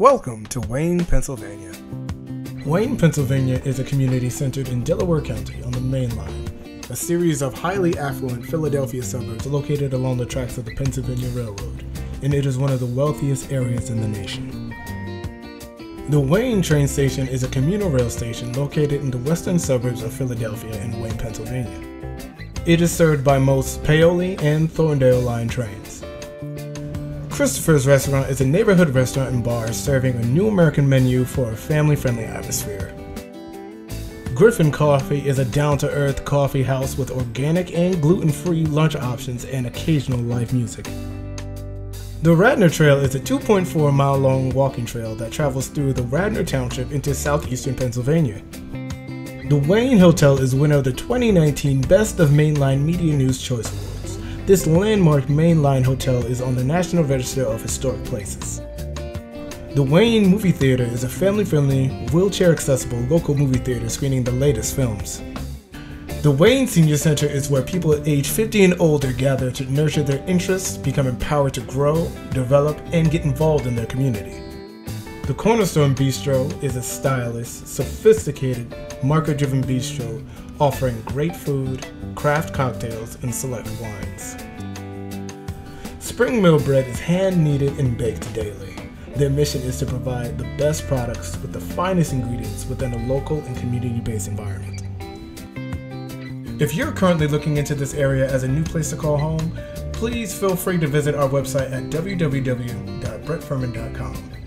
Welcome to Wayne, Pennsylvania. Wayne, Pennsylvania is a community centered in Delaware County on the Main Line, a series of highly affluent Philadelphia suburbs located along the tracks of the Pennsylvania Railroad, and it is one of the wealthiest areas in the nation. The Wayne train station is a commuter rail station located in the western suburbs of Philadelphia in Wayne, Pennsylvania. It is served by most Paoli and Thorndale line trains. Christopher's Restaurant is a neighborhood restaurant and bar serving a new American menu for a family friendly atmosphere. Gryphon Coffee is a down to earth coffee house with organic and gluten free lunch options and occasional live music. The Radnor Trail is a 2.4 mile long walking trail that travels through the Radnor Township into southeastern Pennsylvania. The Wayne Hotel is winner of the 2019 Best of Mainline Media News Choice Award. This landmark mainline hotel is on the National Register of Historic Places. The Wayne Movie Theater is a family friendly, wheelchair accessible local movie theater screening the latest films. The Wayne Senior Center is where people age 50 and older gather to nurture their interests, become empowered to grow, develop, and get involved in their community. The Cornerstone Bistro is a stylish, sophisticated, market driven bistro offering great food, craft cocktails, and select wines. Spring Mill Bread is hand kneaded and baked daily. Their mission is to provide the best products with the finest ingredients within a local and community based environment. If you're currently looking into this area as a new place to call home, please feel free to visit our website at www.brettfurman.com.